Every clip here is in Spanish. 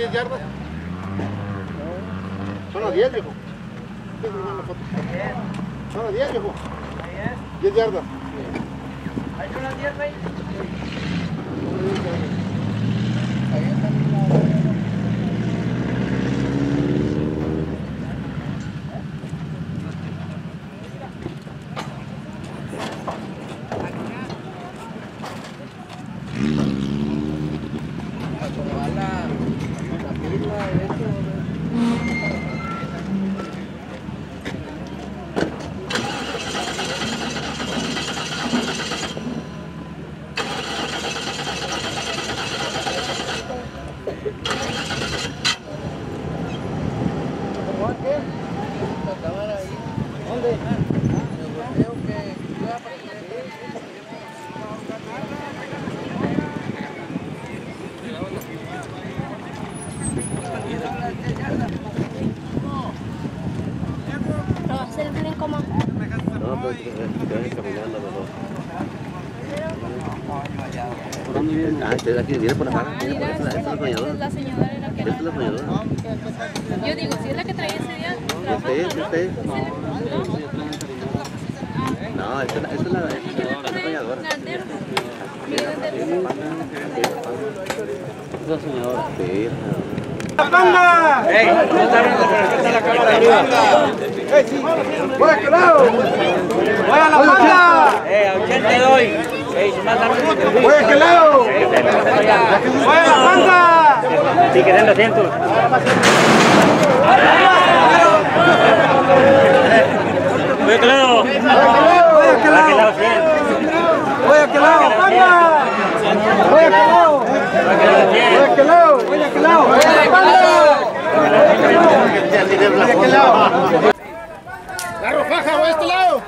son 10 yardas. Son las 10, viejo. Son las 10, viejo. 10 yardas. ¿Hay unas 10, güey? Ah, este de aquí, viene por acá. Ah, mira, esta, esta es la esa bañadora. es la señora Esta es la bañadora. Yo digo, si es la que traía ese día Este es, ¿no? este es. ¿No? No, esta es la, esta es la, esta es la, esta es la. Sí, ¡Ey! ¿Dónde está la cámara arriba. ¡Voy a aquel lado! ¡Voy a la banda! ¡Eh, a 80 te doy! ¡Ey, si más tarde! ¡Voy a aquel lado! ¡Voy a la banda! Sí, que den los asientos. ¡Voy a aquel lado! ¡Voy a aquel lado! ¡Voy a aquel lado! ¡Voy a aquel lado! ¡Voy a aquel lado! ¡Voy a aquel lado! ¡Voy a la banda! ¡La rofaja, voy a este lado!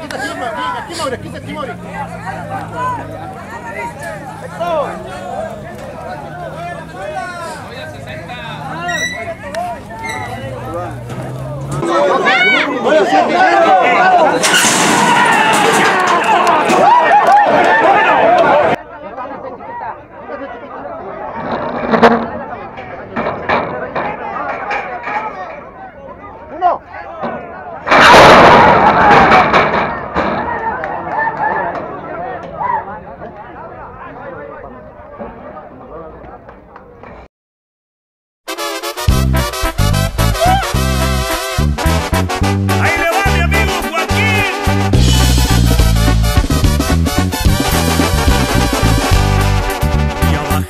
Quita aquí, aquí, Mauri, quita aquí, Mauri. Voy a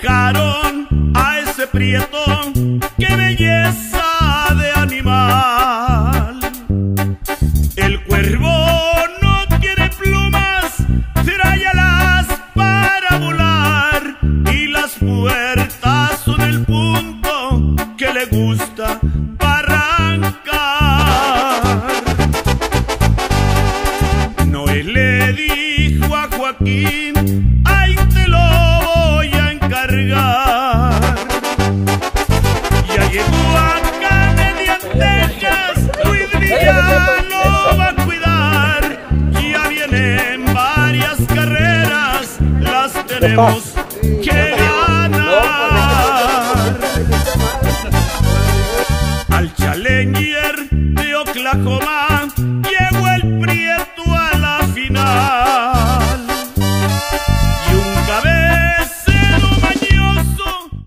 A ese prieto. ¡Qué belleza de animal! El cuervo no tiene plumas, trae alas para volar. Y las puertas son el punto que le gusta arrancar. Noé le dijo a Joaquín, tenemos que ganar. Al Challenger de Oklahoma